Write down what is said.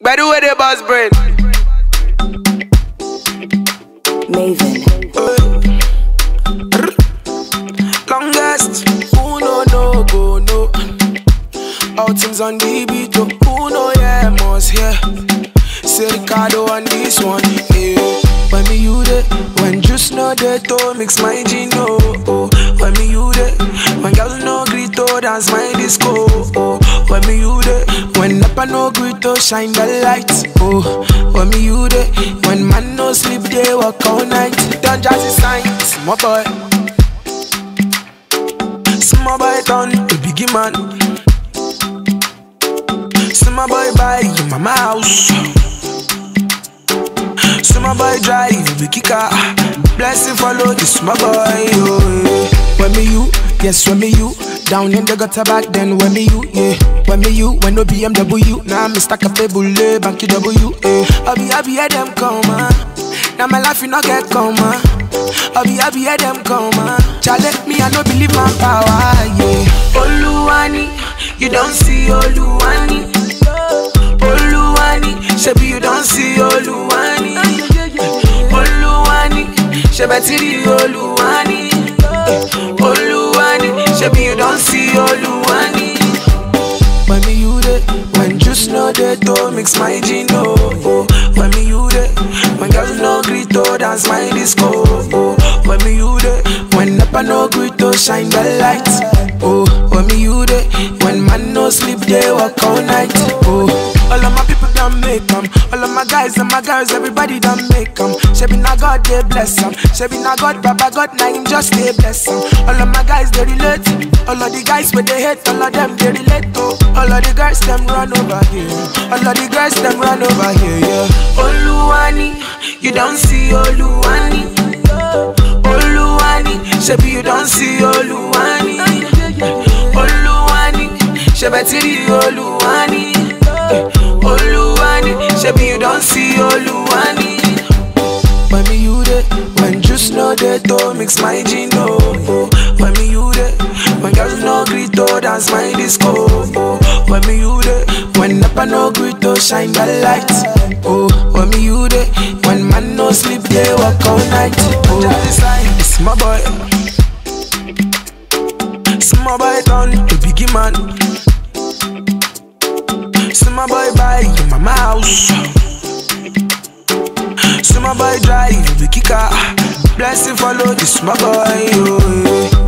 By the way, they boss brain. Maven. Longest. Who no no go no. All things on the beat. oh. Who no yeah must hear. Say Reekado on this one. Yeah. When me you there, when just know they to mix my gin oh, oh. When me you there, when girls no greet to dance my disco oh. When me you there, Napa no greet to shine the lights oh. When me you there, when man no sleep they work all night. Don't jazzy signs, my boy. Small boy done, a biggie man. Small boy buy you mama house. Small boy drive the kicker. Blessing follow this my boy. Oh, yeah. When me you, yes when me you. Down in the gutter back then when me you, yeah. When me you, when no BMW. Now me stack a bullet, banky W, yeah. I be happy hear them come, ah. Now my life you not get come, ah. I be happy hear them come, ah. Challenge me, I no believe my power, yeah. Oluwani, you don't see Oluwani. Oluwani, shebi you don't see Oluwani. Oluwani, shebetiri Oluwani. Shebi you don't see Oluwani. When me you there, when just know they to mix my gin oh, oh. When me you there, when girls no greet to dance my disco oh. When me you there, when Napa no greet to shine the lights oh. When me you there, when man no sleep they work all night oh. All of my people done make 'em, all of my guys and my girls everybody done make 'em. Shebi na God they bless 'em, shebi na God Baba God na him just they bless 'em. All of my guys they relate, all of the guys where they hate, all of them they relate to. All of the girls them run over here, all of the girls them run over here, yeah. Oluwani, you don't see Oluwani. Oluwani, shebi you don't see Oluwani. Oluwani, shebetiri Oluwani. Shebi you don't see Oluwani. When me you there, when just know they to mix my gin oh, oh. When me you there, when girls no greet to dance my disco oh. When me you there, when Napa no greet to shine the lights oh. When me you there, when man no sleep they work all night oh. It's my boy, small boy done, a biggie house. Small boy drive the kicker. Blessing follow this my boy. Oh, yeah.